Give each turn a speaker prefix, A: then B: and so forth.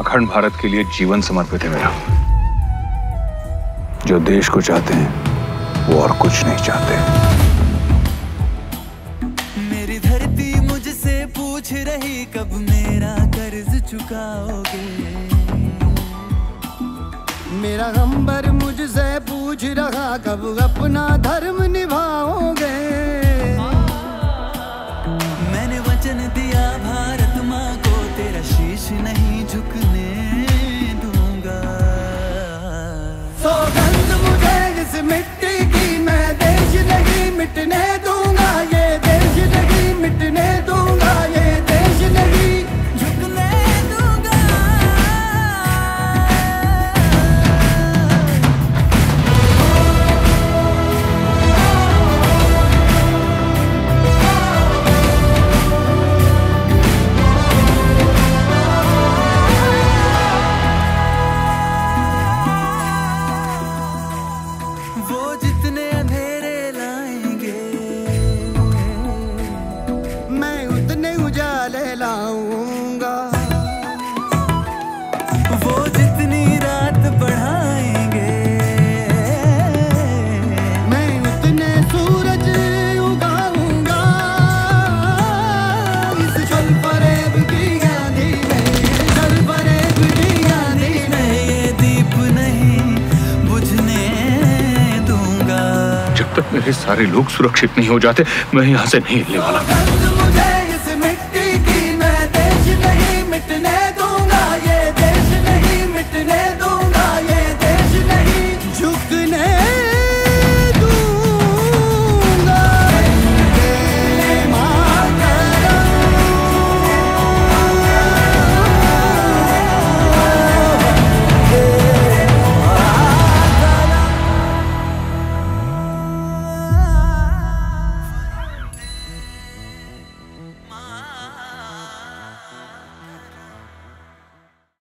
A: अखंड भारत के लिए जीवन समर्पित है मेरा। जो देश को चाहते हैं, वो और कुछ नहीं चाहते।
B: मेरी धरती मुझसे पूछ रही, कब मेरा कर्ज चुकाओगे?
C: मेरा गंबर मुझसे पूछ रहा, कब अपना धर्म निभाओगे
A: जब तक मेरे सारे लोग सुरक्षित नहीं हो जाते, मैं यहाँ से नहीं हिलने वाला।